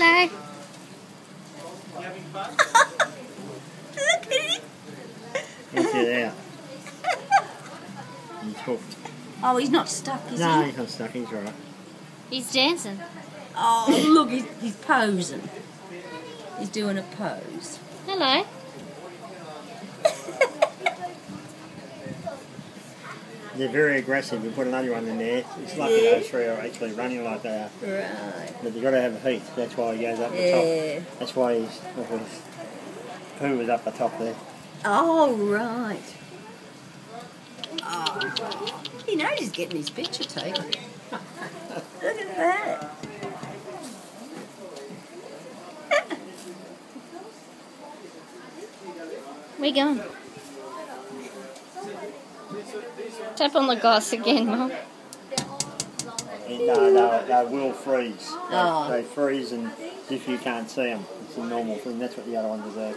Hello. Look at him. Let's get out. He's hooked. Oh, he's not stuck, is No, he? he's not stuck. He's all right. He's dancing. Oh, look, he's, he's posing. He's doing a pose. Hello. They're very aggressive. We put another one in there. It's lucky Yeah. those three are actually running like they are. Right. But you've got to have a heat. That's why he goes up the Yeah. top. That's why he's, well, his poo was up the top there. Oh, right. Oh. He knows he's getting his picture taken. Look at that. Where you going? Tap on the gas again, Mum. No, no, they will freeze. They, Oh. they freeze and if you can't see them, it's a normal thing. That's what the other ones do.